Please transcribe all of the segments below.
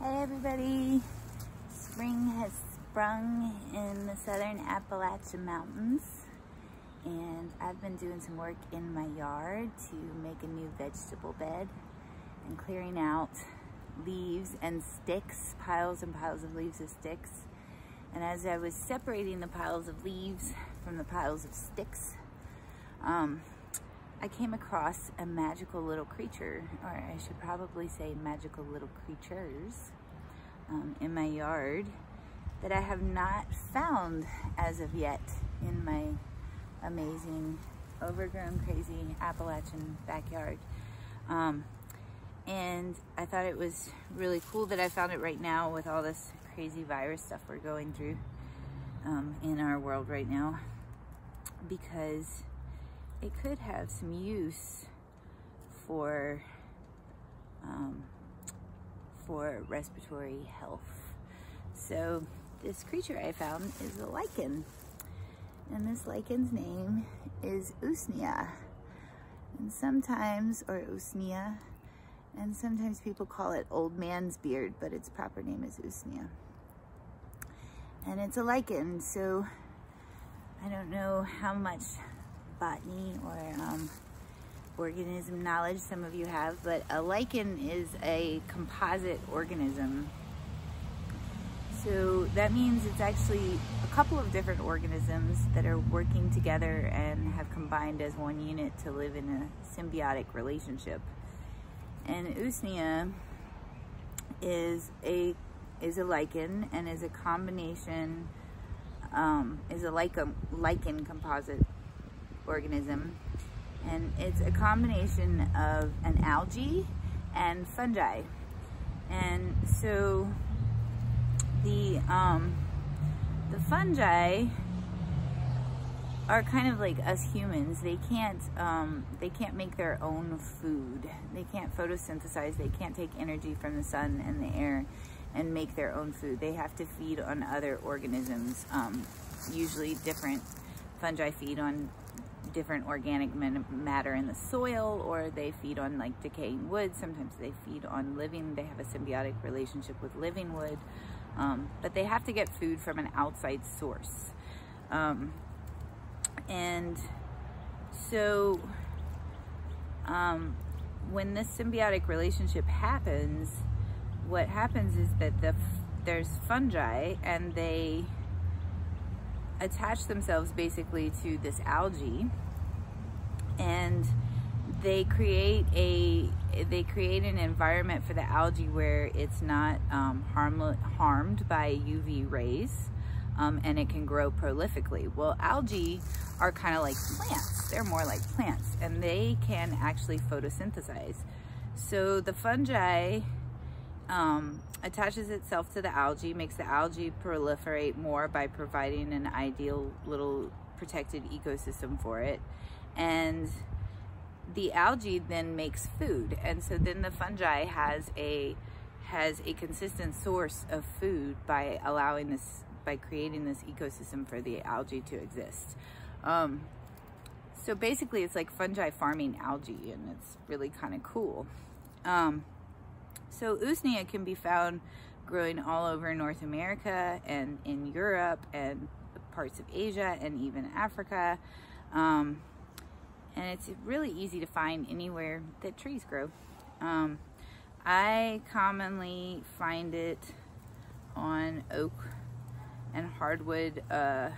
Hey everybody! Spring has sprung in the southern Appalachian Mountains and I've been doing some work in my yard to make a new vegetable bed and clearing out leaves and sticks, piles and piles of leaves and sticks. And as I was separating the piles of leaves from the piles of sticks, um, I came across a magical little creature, or I should probably say magical little creatures, um, in my yard that I have not found as of yet in my amazing, overgrown, crazy Appalachian backyard. Um, and I thought it was really cool that I found it right now with all this crazy virus stuff we're going through um, in our world right now because it could have some use for um, for respiratory health. So this creature I found is a lichen. And this lichen's name is Usnea. And sometimes, or Usnea, and sometimes people call it old man's beard, but its proper name is Usnea. And it's a lichen, so I don't know how much botany or um, organism knowledge some of you have, but a lichen is a composite organism. So that means it's actually a couple of different organisms that are working together and have combined as one unit to live in a symbiotic relationship. And Usnea is a is a lichen and is a combination um, is a lichen, lichen composite organism. And it's a combination of an algae and fungi. And so the, um, the fungi are kind of like us humans. They can't, um, they can't make their own food. They can't photosynthesize. They can't take energy from the sun and the air and make their own food. They have to feed on other organisms, um, usually different fungi feed on different organic matter in the soil or they feed on like decaying wood. Sometimes they feed on living, they have a symbiotic relationship with living wood. Um, but they have to get food from an outside source. Um, and so um, when this symbiotic relationship happens, what happens is that the there's fungi and they attach themselves basically to this algae and they create a they create an environment for the algae where it's not um, harm, harmed by UV rays um, and it can grow prolifically. Well, algae are kind of like plants. They're more like plants and they can actually photosynthesize. So the fungi um, attaches itself to the algae, makes the algae proliferate more by providing an ideal little protected ecosystem for it. And the algae then makes food. And so then the fungi has a has a consistent source of food by allowing this by creating this ecosystem for the algae to exist. Um, so basically it's like fungi farming algae and it's really kind of cool. Um, so Usnea can be found growing all over North America and in Europe and parts of Asia and even Africa. Um, and it's really easy to find anywhere that trees grow. Um, I commonly find it on oak and hardwood uh,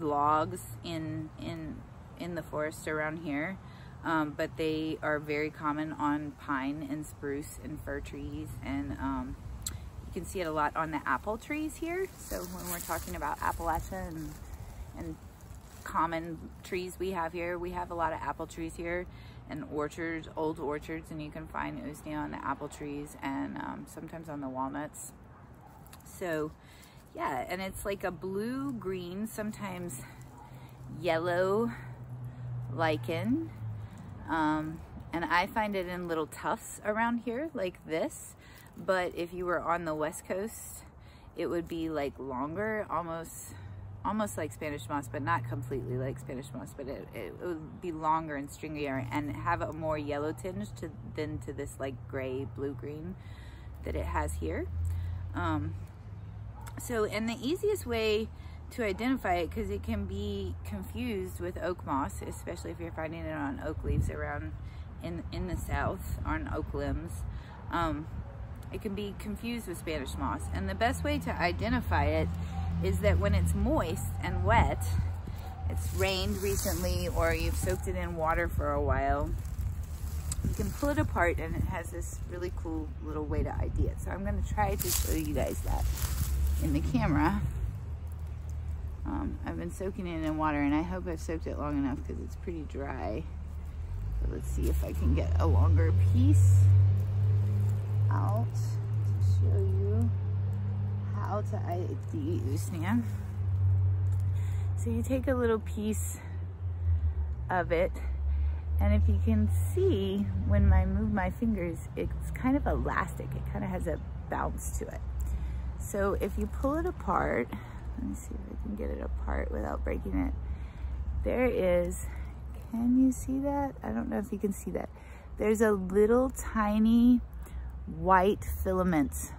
logs in in in the forest around here um, but they are very common on pine and spruce and fir trees. And um, you can see it a lot on the apple trees here. So when we're talking about Appalachia and, and common trees we have here we have a lot of apple trees here and orchards old orchards. And you can find usnea on the apple trees and um, sometimes on the walnuts. So yeah and it's like a blue green sometimes yellow lichen um, and I find it in little tufts around here like this. But if you were on the West Coast, it would be like longer, almost almost like Spanish moss, but not completely like Spanish moss, but it, it, would be longer and stringier and have a more yellow tinge to, than to this like gray blue-green that it has here. Um, so, and the easiest way to identify it, because it can be confused with oak moss, especially if you're finding it on oak leaves around in, in the south, on oak limbs, um, it can be confused with Spanish moss. And the best way to identify it is that when it's moist and wet, it's rained recently or you've soaked it in water for a while, you can pull it apart and it has this really cool little way to ID it. So I'm gonna try to show you guys that in the camera. Um, I've been soaking it in water and I hope I've soaked it long enough because it's pretty dry. So let's see if I can get a longer piece out to show you how to ID usnea. So you take a little piece of it and if you can see when I move my fingers it's kind of elastic it kind of has a bounce to it so if you pull it apart let me see if I can get it apart without breaking it there is can you see that I don't know if you can see that there's a little tiny white filament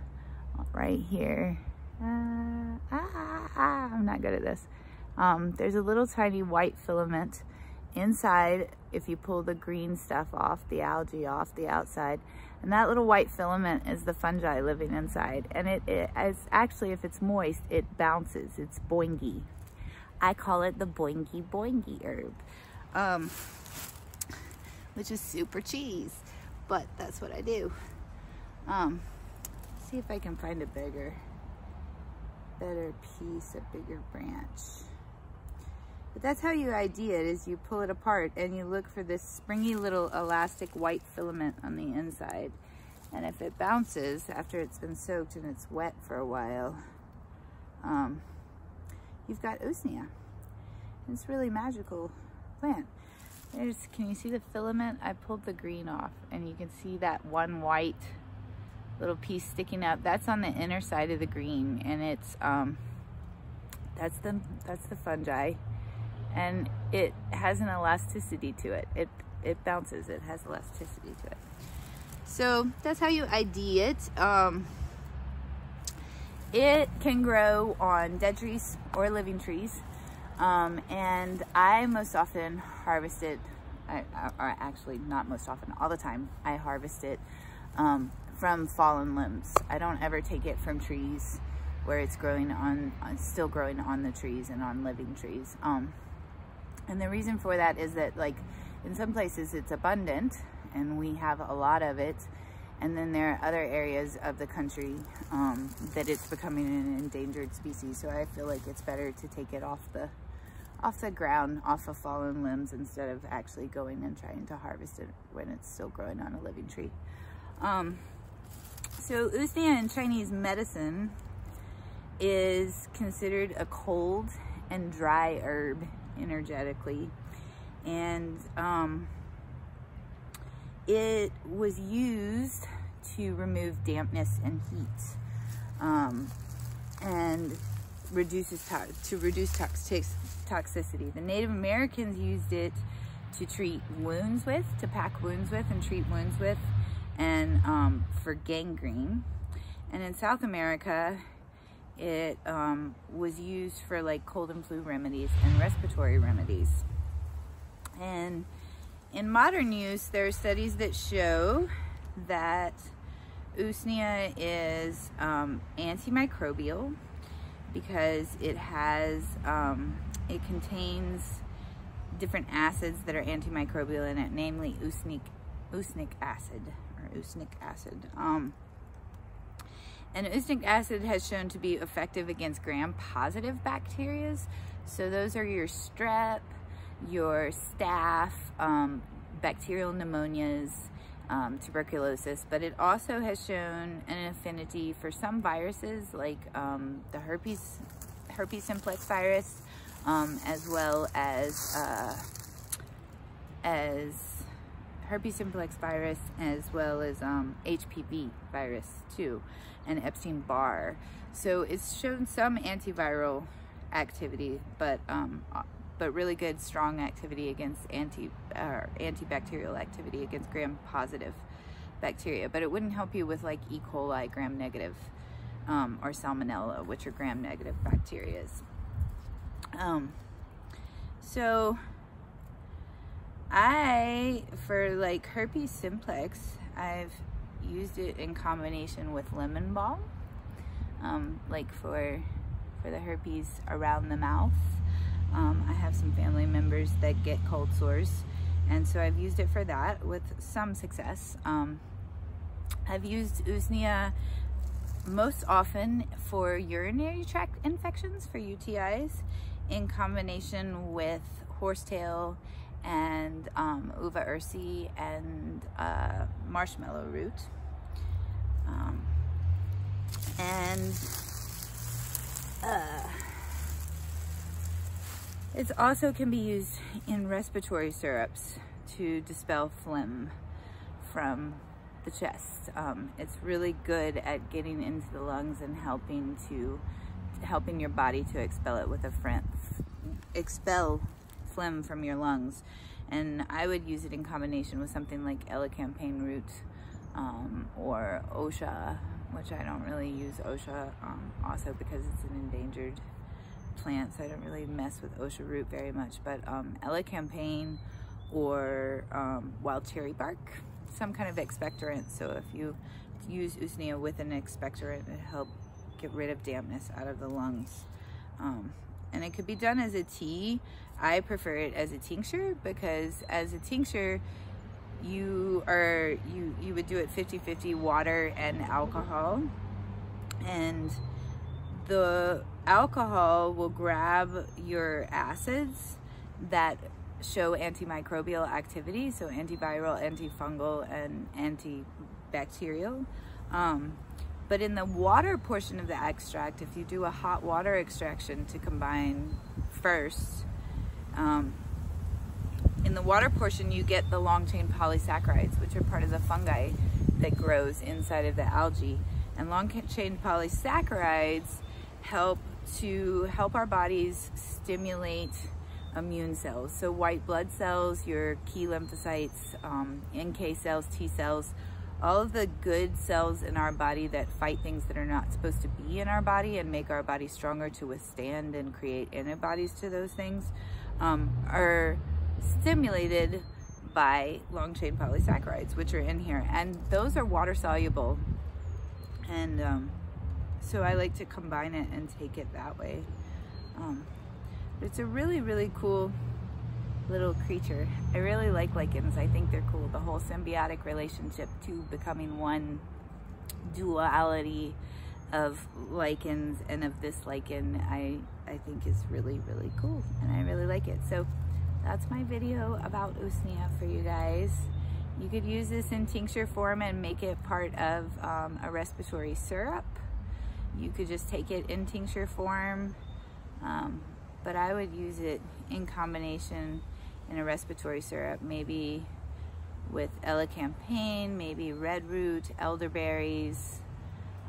right here. Uh, ah, ah, I'm not good at this. Um, there's a little tiny white filament inside if you pull the green stuff off, the algae off the outside. And that little white filament is the fungi living inside. And it, is actually, if it's moist, it bounces. It's boingy. I call it the boingy boingy herb, um, which is super cheese, but that's what I do. Um, see if I can find a bigger, better piece, a bigger branch. But that's how you ID it, is you pull it apart and you look for this springy little elastic white filament on the inside. And if it bounces after it's been soaked and it's wet for a while, um, you've got usnea. It's really magical plant. There's, can you see the filament? I pulled the green off and you can see that one white little piece sticking up. That's on the inner side of the green and it's, um, that's the, that's the fungi and it has an elasticity to it. It, it bounces, it has elasticity to it. So that's how you ID it. Um, it can grow on dead trees or living trees. Um, and I most often harvest it, I, or actually not most often, all the time, I harvest it um, from fallen limbs. I don't ever take it from trees where it's growing on, still growing on the trees and on living trees. Um, and the reason for that is that like in some places it's abundant and we have a lot of it. And then there are other areas of the country um, that it's becoming an endangered species. So I feel like it's better to take it off the off the ground, off of fallen limbs, instead of actually going and trying to harvest it when it's still growing on a living tree. Um, so usnea in Chinese medicine is considered a cold and dry herb energetically. And um, it was used to remove dampness and heat um, and reduces to reduce toxicity. The Native Americans used it to treat wounds with, to pack wounds with and treat wounds with and um, for gangrene. And in South America, it um, was used for like cold and flu remedies and respiratory remedies. And in modern use, there are studies that show that usnea is um, antimicrobial because it has, um, it contains different acids that are antimicrobial in it, namely usnic, usnic acid or usnic acid. Um, and usnic acid has shown to be effective against gram-positive bacteria. So those are your strep, your staph, um, bacterial pneumonias, um, tuberculosis, but it also has shown an affinity for some viruses like um, the herpes, herpes simplex virus, um, as well as uh, as herpes simplex virus as well as um, HPV virus too and Epstein-Barr. So it's shown some antiviral activity, but um, but really good, strong activity against anti uh, antibacterial activity against gram-positive bacteria. But it wouldn't help you with like E. coli gram-negative um, or Salmonella, which are gram-negative bacteria. Um, so I, for like herpes simplex, I've used it in combination with lemon balm, um, like for for the herpes around the mouth. Um, I have some family members that get cold sores, and so I've used it for that with some success. Um, I've used Usnea most often for urinary tract infections, for UTIs, in combination with horsetail and um, uva ursi and uh, marshmallow root. Um, and uh, it also can be used in respiratory syrups to dispel phlegm from the chest. Um, it's really good at getting into the lungs and helping to helping your body to expel it with a friend, expel phlegm from your lungs. And I would use it in combination with something like elecampane root um, or osha, which I don't really use osha um, also because it's an endangered plant, so I don't really mess with osha root very much. But um, elecampane or um, wild cherry bark, some kind of expectorant. So if you use usnea with an expectorant, it help get rid of dampness out of the lungs. Um, and it could be done as a tea. I prefer it as a tincture because as a tincture, you are you you would do it 50-50 water and alcohol. And the alcohol will grab your acids that show antimicrobial activity so antiviral antifungal and antibacterial. Um, but in the water portion of the extract if you do a hot water extraction to combine first um, in the water portion, you get the long chain polysaccharides, which are part of the fungi that grows inside of the algae. And long chain polysaccharides help to help our bodies stimulate immune cells. So white blood cells, your key lymphocytes, um, NK cells, T cells, all of the good cells in our body that fight things that are not supposed to be in our body and make our body stronger to withstand and create antibodies to those things um, are stimulated by long chain polysaccharides, which are in here. And those are water soluble. And um, so I like to combine it and take it that way. Um, it's a really, really cool little creature. I really like lichens. I think they're cool. The whole symbiotic relationship to becoming one duality of lichens and of this lichen I, I think is really, really cool. And I really like it. So that's my video about usnea for you guys. You could use this in tincture form and make it part of um, a respiratory syrup. You could just take it in tincture form, um, but I would use it in combination in a respiratory syrup, maybe with elecampane, maybe red root, elderberries,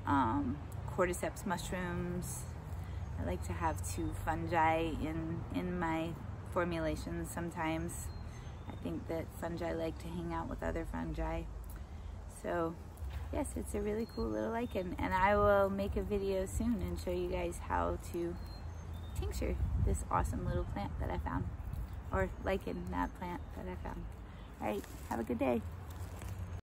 um, cordyceps mushrooms. I like to have two fungi in, in my formulations sometimes. I think that fungi like to hang out with other fungi. So yes, it's a really cool little lichen and I will make a video soon and show you guys how to tincture this awesome little plant that I found or lichen, not plant that I found. All right, have a good day.